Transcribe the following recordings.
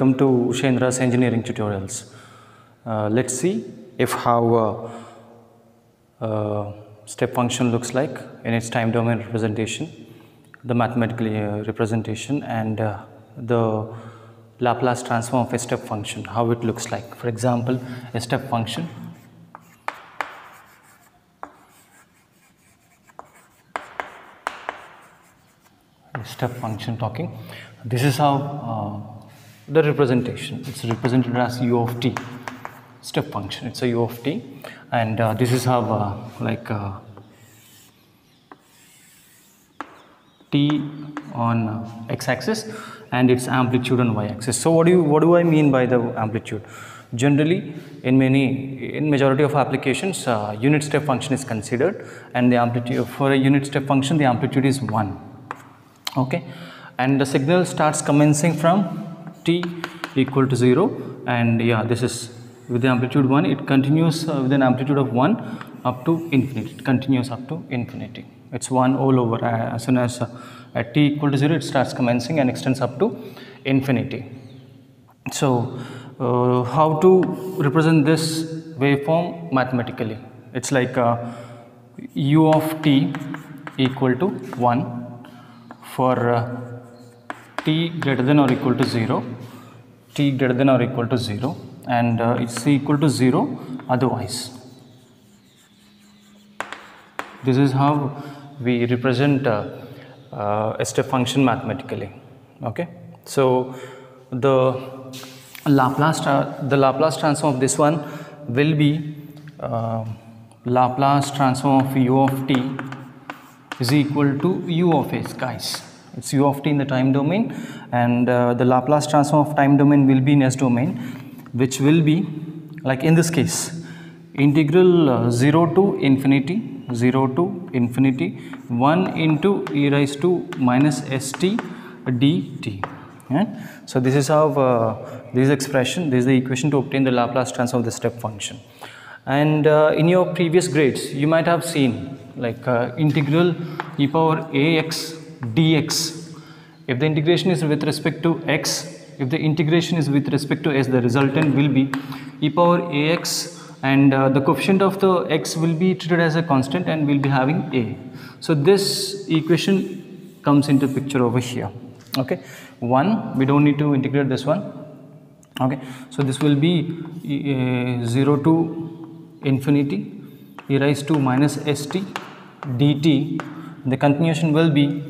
welcome to Ushendra's engineering tutorials. Uh, let's see if how uh, uh, step function looks like in its time domain representation, the mathematical uh, representation and uh, the Laplace transform of a step function, how it looks like. For example, a step function step function talking. This is how uh, the representation. It's represented as u of t step function. It's a u of t, and uh, this is how uh, like uh, t on uh, x-axis and its amplitude on y-axis. So what do you what do I mean by the amplitude? Generally, in many in majority of applications, uh, unit step function is considered, and the amplitude for a unit step function the amplitude is one okay and the signal starts commencing from t equal to 0 and yeah this is with the amplitude 1 it continues uh, with an amplitude of 1 up to infinity. It continues up to infinity. It's 1 all over. Uh, as soon as uh, at t equal to 0 it starts commencing and extends up to infinity. So uh, how to represent this waveform mathematically? It's like uh, u of t equal to 1 for uh, t greater than or equal to 0 t greater than or equal to 0 and uh, it's equal to 0 otherwise. This is how we represent uh, uh, a step function mathematically okay? So the laplace the laplace transform of this one will be uh, laplace transform of u of t is equal to u of s guys it's u of t in the time domain and uh, the laplace transform of time domain will be in s domain which will be like in this case integral uh, 0 to infinity 0 to infinity 1 into e raised to minus st dt so this is how uh, this expression this is the equation to obtain the laplace transform of the step function. And uh, in your previous grades you might have seen like uh, integral e power ax dx. If the integration is with respect to x if the integration is with respect to s the resultant will be e power ax and uh, the coefficient of the x will be treated as a constant and we'll be having a. So this equation comes into picture over here okay? One we don't need to integrate this one okay? So this will be uh, 0 to infinity e raised to minus st dt the continuation will be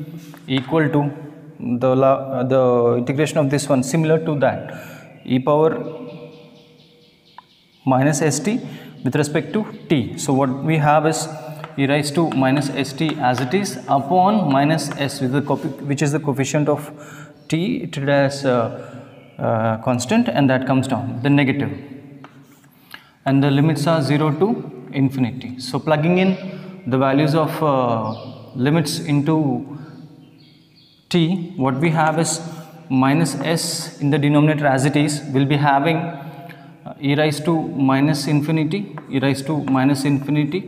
equal to the the integration of this one similar to that. E power minus st with respect to t. So what we have is e raised to minus st as it is upon minus s which is the coefficient of t treated as uh, uh, constant and that comes down the negative. And the limits are 0 to infinity. So plugging in the values of uh, limits into t what we have is minus s in the denominator as it is we'll be having uh, e raised to minus infinity e raised to minus infinity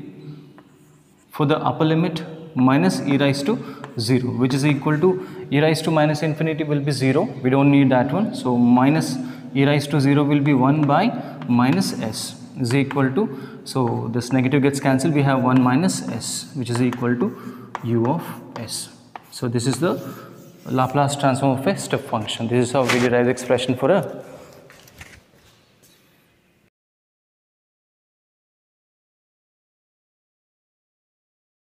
for the upper limit minus e raised to 0 which is equal to e raised to minus infinity will be 0 we don't need that one. So minus e raised to 0 will be 1 by minus s is equal to so this negative gets cancelled we have 1 minus s which is equal to u of s. So this is the Laplace transform of a step function. This is how we derive the expression for a